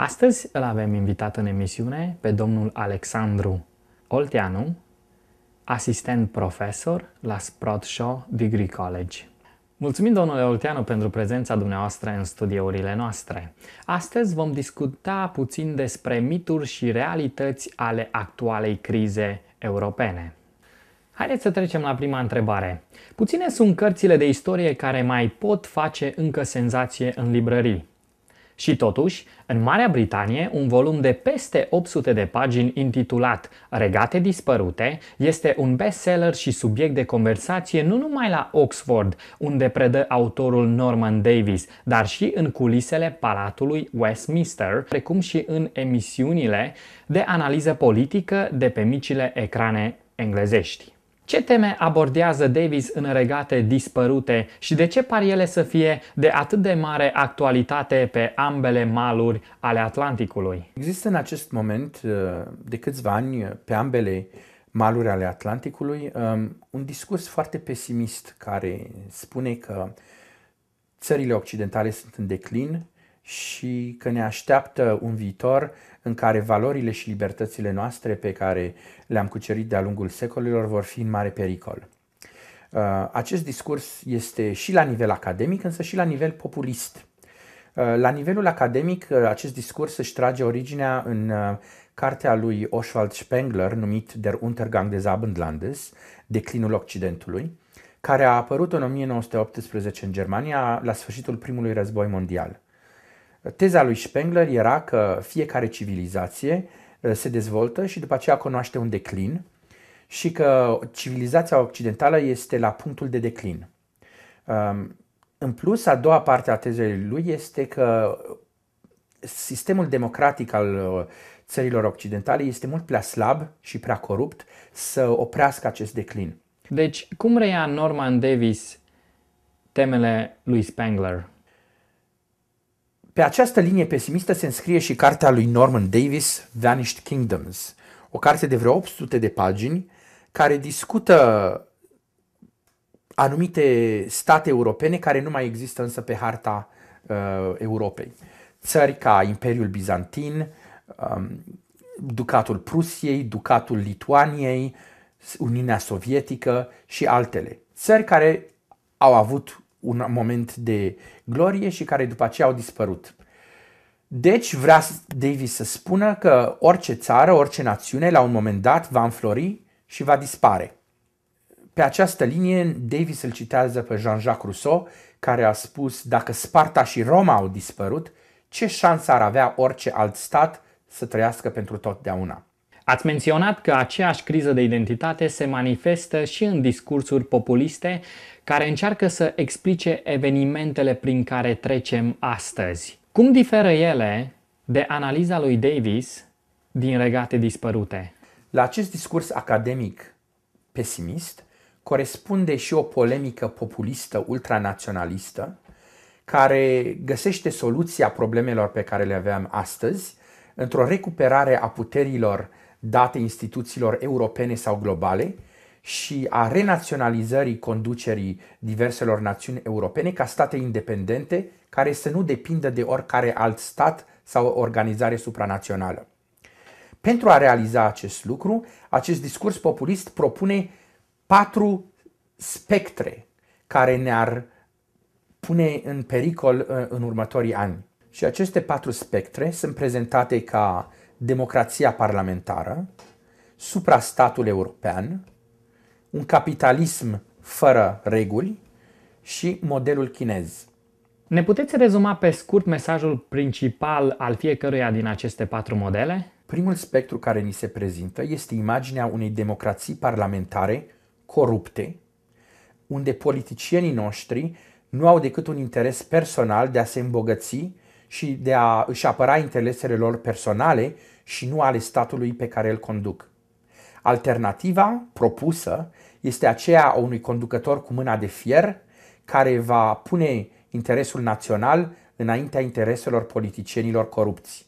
Astăzi îl avem invitat în emisiune pe domnul Alexandru Olteanu, asistent profesor la Sprott Shaw Degree College. Mulțumim, domnule Olteanu, pentru prezența dumneavoastră în studiourile noastre. Astăzi vom discuta puțin despre mituri și realități ale actualei crize europene. Haideți să trecem la prima întrebare. Puține sunt cărțile de istorie care mai pot face încă senzație în librării. Și totuși, în Marea Britanie, un volum de peste 800 de pagini intitulat Regate dispărute este un bestseller și subiect de conversație nu numai la Oxford, unde predă autorul Norman Davis, dar și în culisele Palatului Westminster, precum și în emisiunile de analiză politică de pe micile ecrane englezești. Ce teme abordează Davis în regate dispărute și de ce par ele să fie de atât de mare actualitate pe ambele maluri ale Atlanticului? Există în acest moment, uh, de câțiva ani, pe ambele maluri ale Atlanticului, um, un discurs foarte pesimist care spune că țările occidentale sunt în declin și că ne așteaptă un viitor în care valorile și libertățile noastre pe care le-am cucerit de-a lungul secolelor vor fi în mare pericol. Uh, acest discurs este și la nivel academic, însă și la nivel populist. Uh, la nivelul academic, uh, acest discurs își trage originea în cartea lui Oswald Spengler, numit Der Untergang des Abendlandes, Declinul Occidentului, care a apărut în 1918 în Germania, la sfârșitul primului război mondial. Teza lui Spengler era că fiecare civilizație uh, se dezvoltă și după aceea cunoaște un declin și că civilizația occidentală este la punctul de declin. Um, în plus, a doua parte a tezei lui este că sistemul democratic al uh, țărilor occidentale este mult prea slab și prea corupt să oprească acest declin. Deci, cum reia Norman Davis temele lui Spengler? Pe această linie pesimistă se înscrie și cartea lui Norman Davis, Vanished Kingdoms, o carte de vreo 800 de pagini care discută anumite state europene care nu mai există însă pe harta uh, Europei. Țări ca Imperiul Bizantin, um, Ducatul Prusiei, Ducatul Lituaniei, Uniunea Sovietică și altele. Țări care au avut un moment de glorie și care după aceea au dispărut. Deci vrea Davis să spună că orice țară, orice națiune, la un moment dat va înflori și va dispare. Pe această linie, Davis îl citează pe Jean-Jacques Rousseau, care a spus dacă Sparta și Roma au dispărut, ce șansă ar avea orice alt stat să trăiască pentru totdeauna? Ați menționat că aceeași criză de identitate se manifestă și în discursuri populiste care încearcă să explice evenimentele prin care trecem astăzi. Cum diferă ele de analiza lui Davis din regate dispărute? La acest discurs academic pesimist corespunde și o polemică populistă ultranaționalistă care găsește soluția problemelor pe care le aveam astăzi într-o recuperare a puterilor date instituțiilor europene sau globale și a renaționalizării conducerii diverselor națiuni europene ca state independente care să nu depindă de oricare alt stat sau organizare supranațională. Pentru a realiza acest lucru, acest discurs populist propune patru spectre care ne-ar pune în pericol uh, în următorii ani. Și aceste patru spectre sunt prezentate ca democrația parlamentară, suprastatul european, un capitalism fără reguli și modelul chinez. Ne puteți rezuma pe scurt mesajul principal al fiecăruia din aceste patru modele? Primul spectru care ni se prezintă este imaginea unei democrații parlamentare corupte, unde politicienii noștri nu au decât un interes personal de a se îmbogăți și de a își apăra interesele lor personale și nu ale statului pe care îl conduc. Alternativa propusă este aceea a unui conducător cu mâna de fier care va pune interesul național înaintea intereselor politicienilor corupți.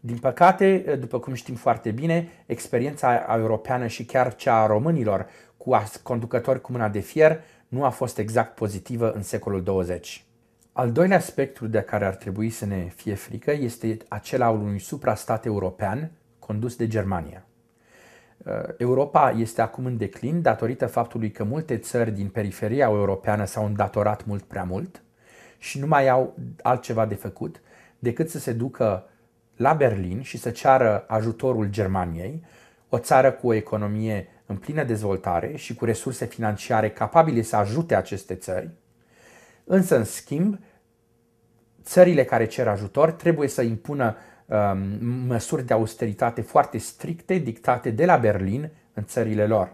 Din păcate, după cum știm foarte bine, experiența europeană și chiar cea a românilor cu conducători cu mâna de fier nu a fost exact pozitivă în secolul 20. Al doilea spectru de care ar trebui să ne fie frică este acela al unui suprastat european condus de Germania. Uh, Europa este acum în declin datorită faptului că multe țări din periferia europeană s-au îndatorat mult prea mult și nu mai au altceva de făcut decât să se ducă la Berlin și să ceară ajutorul Germaniei, o țară cu o economie în plină dezvoltare și cu resurse financiare capabile să ajute aceste țări, însă, în schimb, țările care cer ajutor trebuie să impună um, măsuri de austeritate foarte stricte dictate de la Berlin în țările lor.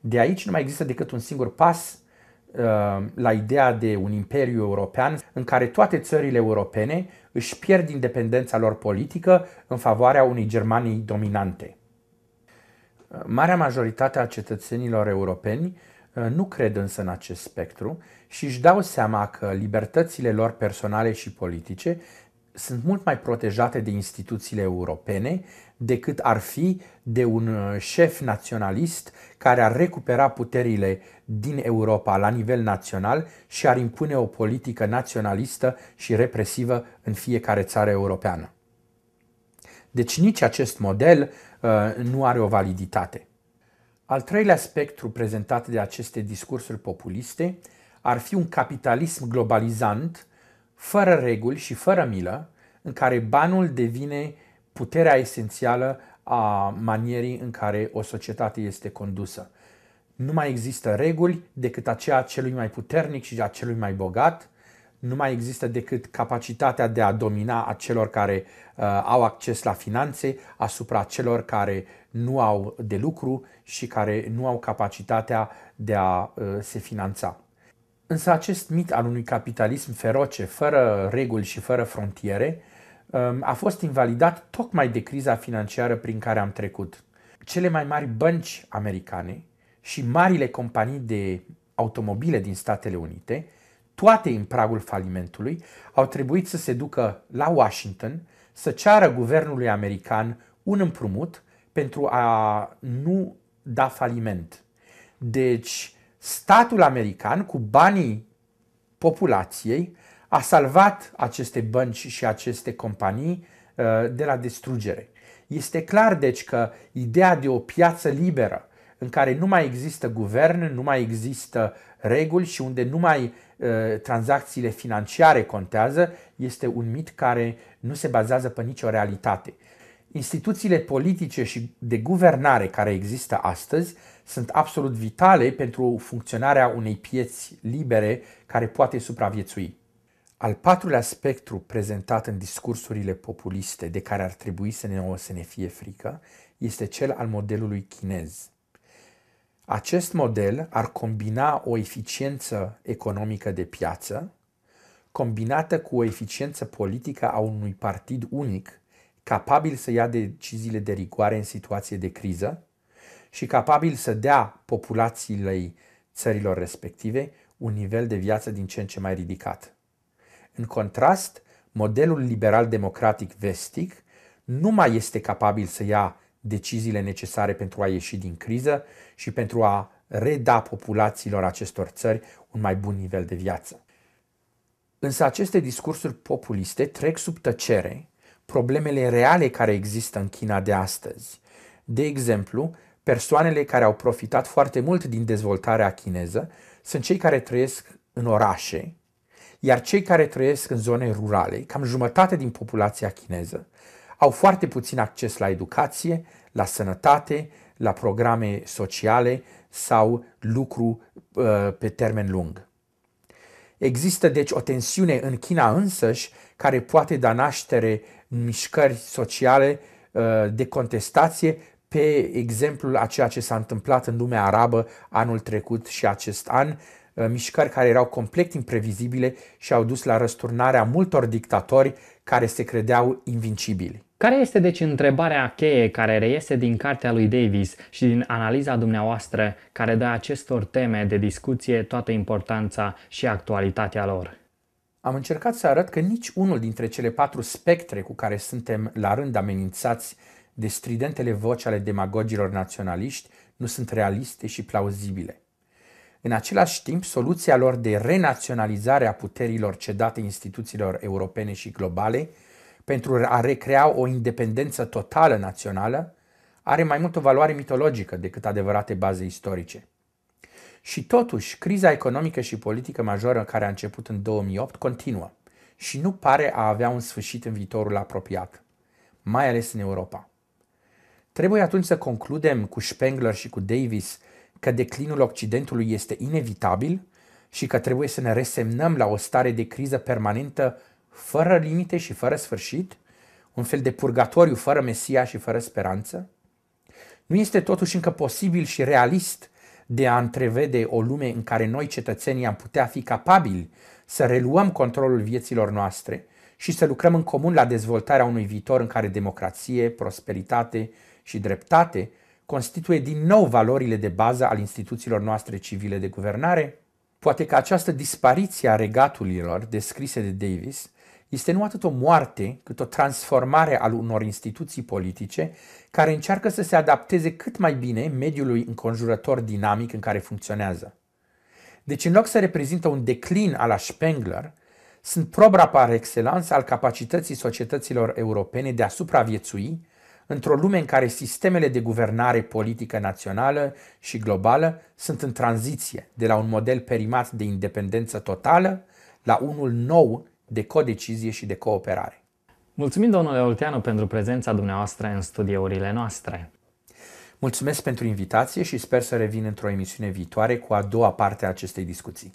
De aici nu mai există decât un singur pas uh, la ideea de un imperiu european în care toate țările europene își pierd independența lor politică în favoarea unei Germanii dominante. Marea majoritate a cetățenilor europeni uh, nu cred însă în acest spectru și își dau seama că libertățile lor personale și politice sunt mult mai protejate de instituțiile europene decât ar fi de un uh, șef naționalist care ar recupera puterile din Europa la nivel național și ar impune o politică naționalistă și represivă în fiecare țară europeană. Deci nici acest model uh, nu are o validitate. Al treilea spectru prezentat de aceste discursuri populiste ar fi un capitalism globalizant, fără reguli și fără milă, în care banul devine puterea esențială a manierii în care o societate este condusă. Nu mai există reguli decât aceea celui mai puternic și a celui mai bogat, nu mai există decât capacitatea de a domina a celor care uh, au acces la finanțe asupra celor care nu au de lucru și care nu au capacitatea de a uh, se finanța. Însă acest mit al unui capitalism feroce, fără reguli și fără frontiere, um, a fost invalidat tocmai de criza financiară prin care am trecut. Cele mai mari bănci americane și marile companii de automobile din Statele Unite toate în pragul falimentului, au trebuit să se ducă la Washington să ceară guvernului american un împrumut pentru a nu da faliment. Deci, statul american, cu banii populației, a salvat aceste bănci și aceste companii uh, de la distrugere. Este clar, deci, că ideea de o piață liberă, în care nu mai există guvern, nu mai există reguli și unde numai uh, tranzacțiile financiare contează, este un mit care nu se bazează pe nicio realitate. Instituțiile politice și de guvernare care există astăzi sunt absolut vitale pentru funcționarea unei pieți libere care poate supraviețui. Al patrulea spectru prezentat în discursurile populiste de care ar trebui să ne, o să ne fie frică este cel al modelului chinez. Acest model ar combina o eficiență economică de piață, combinată cu o eficiență politică a unui partid unic, capabil să ia deciziile de rigoare în situație de criză și capabil să dea populațiile țărilor respective un nivel de viață din ce în ce mai ridicat. În contrast, modelul liberal-democratic vestic nu mai este capabil să ia deciziile necesare pentru a ieși din criză și pentru a reda populațiilor acestor țări un mai bun nivel de viață. Însă aceste discursuri populiste trec sub tăcere problemele reale care există în China de astăzi. De exemplu, persoanele care au profitat foarte mult din dezvoltarea chineză sunt cei care trăiesc în orașe, iar cei care trăiesc în zone rurale, cam jumătate din populația chineză, au foarte puțin acces la educație, la sănătate, la programe sociale sau lucru uh, pe termen lung. Există deci o tensiune în China însăși care poate da naștere mișcări sociale uh, de contestație pe exemplul a ceea ce s-a întâmplat în lumea arabă anul trecut și acest an, uh, mișcări care erau complet imprevizibile și au dus la răsturnarea multor dictatori care se credeau invincibili. Care este deci întrebarea cheie care reiese din cartea lui Davis și din analiza dumneavoastră care dă acestor teme de discuție toată importanța și actualitatea lor? Am încercat să arăt că nici unul dintre cele patru spectre cu care suntem la rând amenințați de stridentele voci ale demagogilor naționaliști nu sunt realiste și plauzibile. În același timp, soluția lor de renaționalizare a puterilor cedate instituțiilor europene și globale pentru a recrea o independență totală națională are mai mult o valoare mitologică decât adevărate baze istorice. Și totuși, criza economică și politică majoră care a început în 2008 continuă și nu pare a avea un sfârșit în viitorul apropiat, mai ales în Europa. Trebuie atunci să concludem cu Spengler și cu Davis că declinul Occidentului este inevitabil și că trebuie să ne resemnăm la o stare de criză permanentă fără limite și fără sfârșit, un fel de purgatoriu fără Mesia și fără speranță? Nu este totuși încă posibil și realist de a întrevede o lume în care noi cetățenii am putea fi capabili să reluăm controlul vieților noastre și să lucrăm în comun la dezvoltarea unui viitor în care democrație, prosperitate și dreptate constituie din nou valorile de bază al instituțiilor noastre civile de guvernare? Poate că această dispariție a regaturilor descrise de Davis este nu atât o moarte, cât o transformare al unor instituții politice care încearcă să se adapteze cât mai bine mediului înconjurător dinamic în care funcționează. Deci, în loc să reprezintă un declin al la Spengler, sunt probra par excellence al capacității societăților europene de a supraviețui într-o lume în care sistemele de guvernare politică națională și globală sunt în tranziție de la un model perimat de independență totală la unul nou de codecizie și de cooperare. Mulțumim, domnule Olteanu, pentru prezența dumneavoastră în studiourile noastre. Mulțumesc pentru invitație și sper să revin într-o emisiune viitoare cu a doua parte a acestei discuții.